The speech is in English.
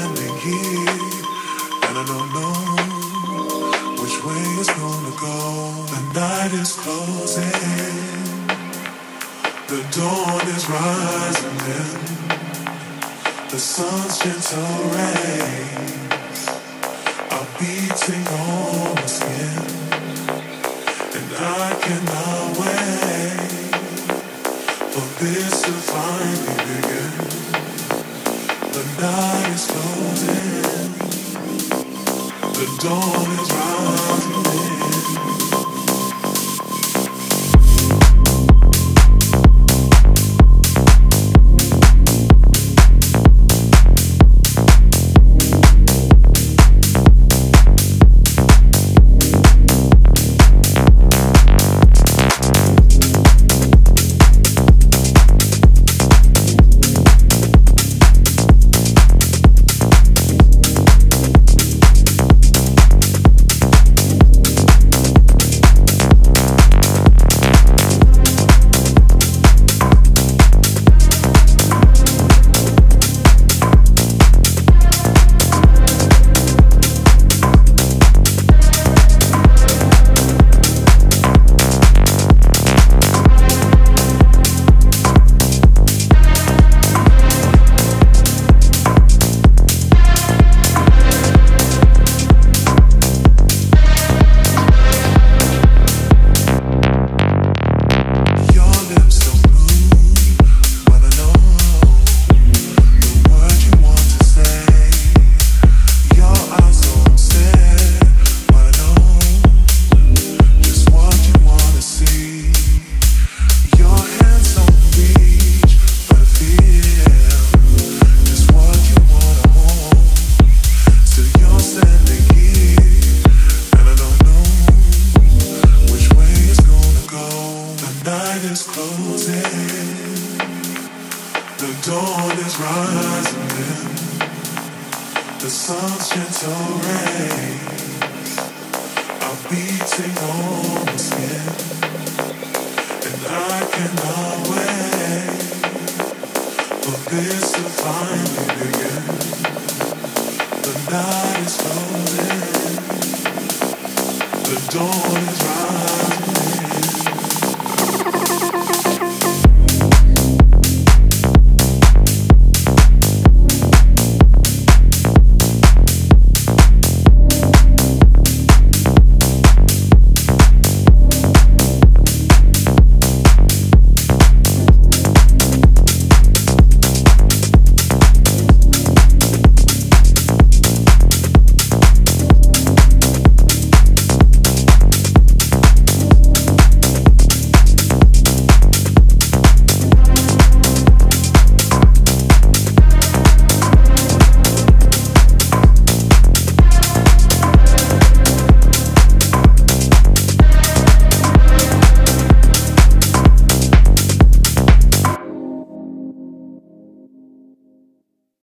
standing here, and I don't know which way it's gonna go. The night is closing, the dawn is rising, and the sun's gentle rays are beating on my skin, and I cannot wait for this to finally begin. The night is closing. The dawn is rising the dawn is rising in. The sun's gentle rays are beating on my skin, and I cannot wait for this to finally begin. The night is closing, the dawn is rising.